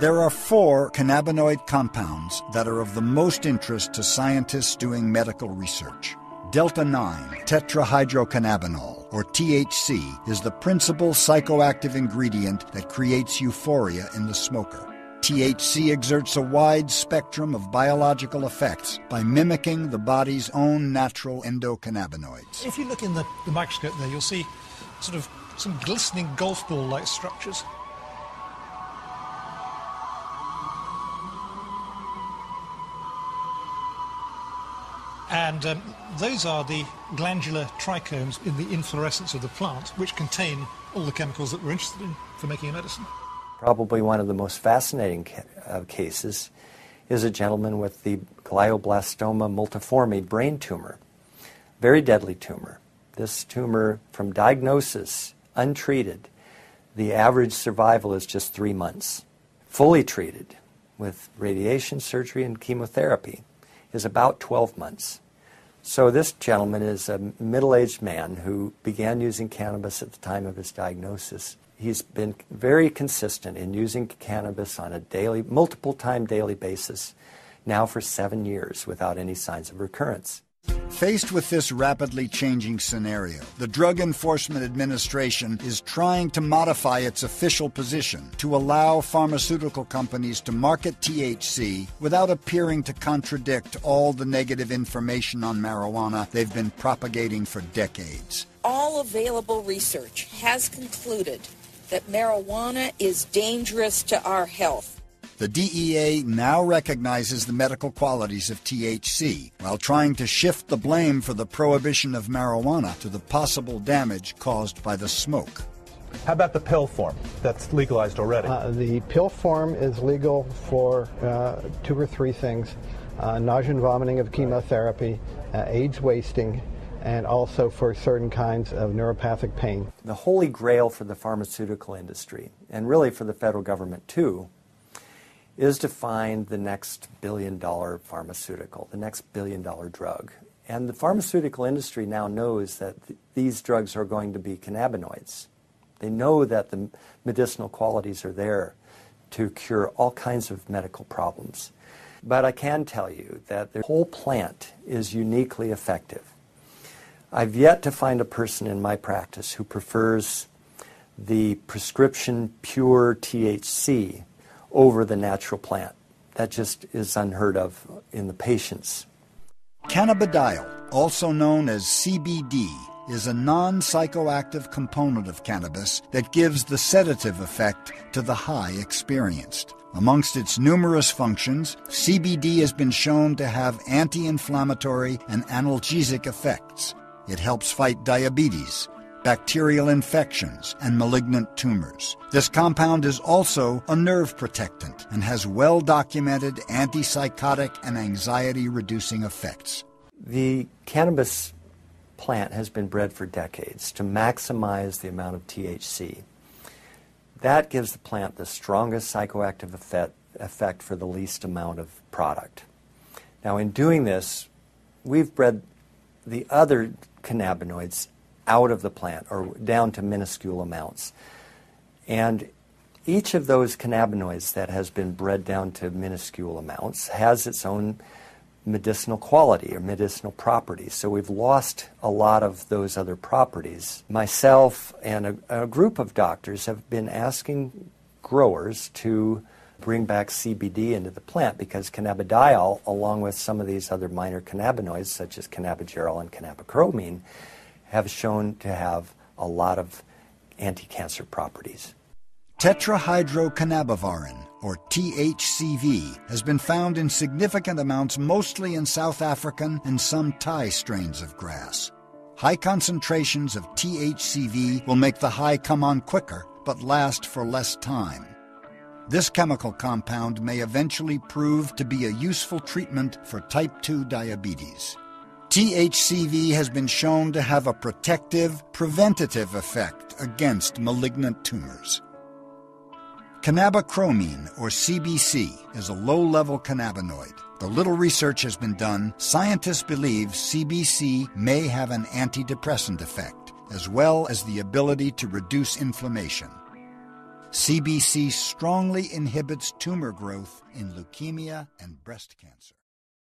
There are four cannabinoid compounds that are of the most interest to scientists doing medical research. Delta 9 tetrahydrocannabinol, or THC, is the principal psychoactive ingredient that creates euphoria in the smoker. THC exerts a wide spectrum of biological effects by mimicking the body's own natural endocannabinoids. If you look in the, the microscope there, you'll see sort of some glistening golf ball like structures. And um, those are the glandular trichomes in the inflorescence of the plant, which contain all the chemicals that we're interested in for making a medicine. Probably one of the most fascinating ca- uh, cases is a gentleman with the glioblastoma multiforme brain tumor, very deadly tumor. This tumor, from diagnosis, untreated, the average survival is just three months. Fully treated with radiation, surgery, and chemotherapy is about 12 months. So this gentleman is a middle-aged man who began using cannabis at the time of his diagnosis. He's been very consistent in using cannabis on a daily, multiple time daily basis now for seven years without any signs of recurrence. Faced with this rapidly changing scenario, the Drug Enforcement Administration is trying to modify its official position to allow pharmaceutical companies to market THC without appearing to contradict all the negative information on marijuana they've been propagating for decades. All available research has concluded that marijuana is dangerous to our health. The DEA now recognizes the medical qualities of THC while trying to shift the blame for the prohibition of marijuana to the possible damage caused by the smoke. How about the pill form that's legalized already? Uh, the pill form is legal for uh, two or three things uh, nausea and vomiting of chemotherapy, uh, AIDS wasting, and also for certain kinds of neuropathic pain. The holy grail for the pharmaceutical industry, and really for the federal government too, is to find the next billion dollar pharmaceutical, the next billion dollar drug. And the pharmaceutical industry now knows that th- these drugs are going to be cannabinoids. They know that the medicinal qualities are there to cure all kinds of medical problems. But I can tell you that the whole plant is uniquely effective. I've yet to find a person in my practice who prefers the prescription pure THC over the natural plant. That just is unheard of in the patients. Cannabidiol, also known as CBD, is a non psychoactive component of cannabis that gives the sedative effect to the high experienced. Amongst its numerous functions, CBD has been shown to have anti inflammatory and analgesic effects. It helps fight diabetes, bacterial infections, and malignant tumors. This compound is also a nerve protectant and has well documented antipsychotic and anxiety reducing effects. The cannabis plant has been bred for decades to maximize the amount of THC. That gives the plant the strongest psychoactive effect, effect for the least amount of product. Now, in doing this, we've bred the other cannabinoids out of the plant or down to minuscule amounts. And each of those cannabinoids that has been bred down to minuscule amounts has its own medicinal quality or medicinal properties. So we've lost a lot of those other properties. Myself and a, a group of doctors have been asking growers to bring back CBD into the plant because cannabidiol, along with some of these other minor cannabinoids such as cannabigerol and cannabichromene, have shown to have a lot of anti-cancer properties. Tetrahydrocannabivarin, or THCV, has been found in significant amounts mostly in South African and some Thai strains of grass. High concentrations of THCV will make the high come on quicker, but last for less time. This chemical compound may eventually prove to be a useful treatment for type 2 diabetes. THCV has been shown to have a protective, preventative effect against malignant tumors. Cannabichromene, or CBC, is a low level cannabinoid. Though little research has been done, scientists believe CBC may have an antidepressant effect, as well as the ability to reduce inflammation. CBC strongly inhibits tumor growth in leukemia and breast cancer.